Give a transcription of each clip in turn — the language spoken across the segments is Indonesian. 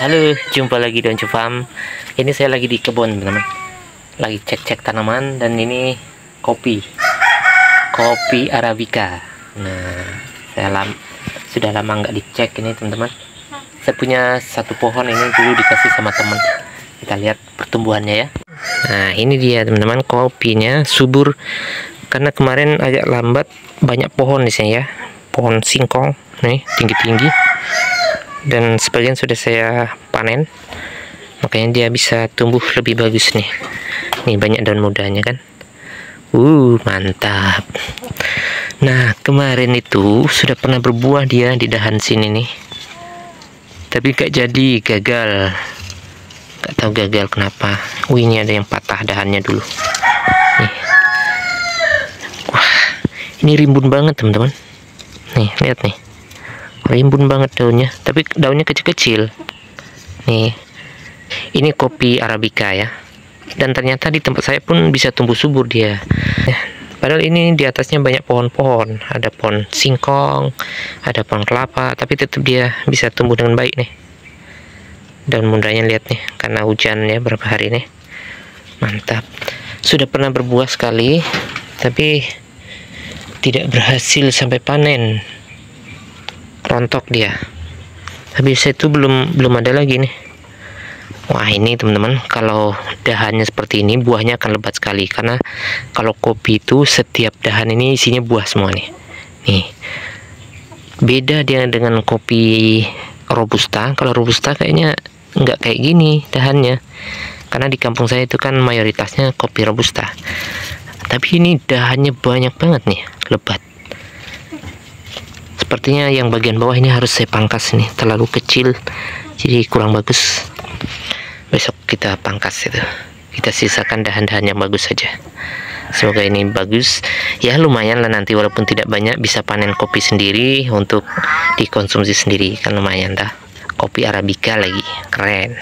Halo, jumpa lagi dengan Cufam. Ini saya lagi di kebun, teman-teman. Lagi cek-cek tanaman dan ini kopi. Kopi Arabica. Nah, saya lam sudah lama nggak dicek ini, teman-teman. Saya punya satu pohon ini dulu dikasih sama teman. Kita lihat pertumbuhannya ya. Nah, ini dia, teman-teman, kopinya subur. Karena kemarin agak lambat banyak pohon di sini ya. Pohon singkong nih, tinggi-tinggi dan sebagian sudah saya panen. Makanya dia bisa tumbuh lebih bagus nih. Nih banyak daun mudanya kan? Uh mantap. Nah kemarin itu sudah pernah berbuah dia di dahan sini nih. Tapi gak jadi gagal. Gak tahu gagal kenapa. Uh ini ada yang patah dahannya dulu. Nih. Wah ini rimbun banget teman-teman. Nih lihat nih rimbun banget daunnya. Tapi daunnya kecil-kecil. Nih. Ini kopi arabica ya. Dan ternyata di tempat saya pun bisa tumbuh subur dia. Ya, padahal ini di atasnya banyak pohon-pohon. Ada pohon singkong ada pohon kelapa tapi tetap dia bisa tumbuh dengan baik nih. Daun mudanya lihat nih karena hujan ya berapa hari nih mantap. Sudah pernah berbuah sekali tapi tidak berhasil sampai panen rontok dia. Saya itu belum belum ada lagi nih. Wah ini teman-teman kalau dahannya seperti ini buahnya akan lebat sekali. Karena kalau kopi itu setiap dahan ini isinya buah semua nih. Nih. Beda dia dengan kopi robusta. Kalau robusta kayaknya nggak kayak gini dahannya. Karena di kampung saya itu kan mayoritasnya kopi robusta. Tapi ini dahannya banyak banget nih lebat sepertinya yang bagian bawah ini harus saya pangkas nih terlalu kecil jadi kurang bagus. Besok kita pangkas itu. Kita sisakan dahan-dahan yang bagus saja. Semoga ini bagus. Ya lumayan lah nanti. Walaupun tidak banyak bisa panen kopi sendiri untuk dikonsumsi sendiri. Kan lumayan dah. Kopi arabica lagi. Keren.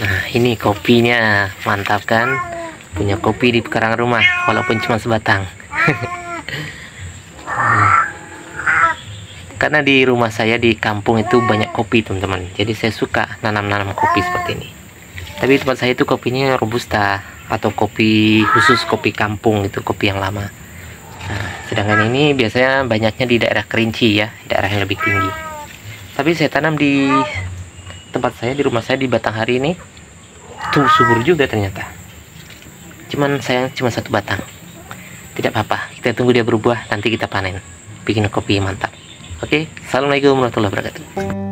Nah ini kopinya. Mantap kan? Punya kopi di pekarangan rumah walaupun cuma sebatang karena di rumah saya di kampung itu banyak kopi teman-teman. Jadi saya suka nanam-nanam kopi seperti ini. Tapi tempat saya itu kopinya robusta atau kopi khusus kopi kampung itu kopi yang lama. Nah, sedangkan ini biasanya banyaknya di daerah kerinci ya daerah yang lebih tinggi. Tapi saya tanam di tempat saya di rumah saya di Batanghari ini tuh subur juga ternyata. Cuman sayang cuma satu batang. Tidak apa-apa kita tunggu dia berbuah nanti kita panen. Bikin kopi mantap Oke, okay? Assalamualaikum warahmatullahi wabarakatuh.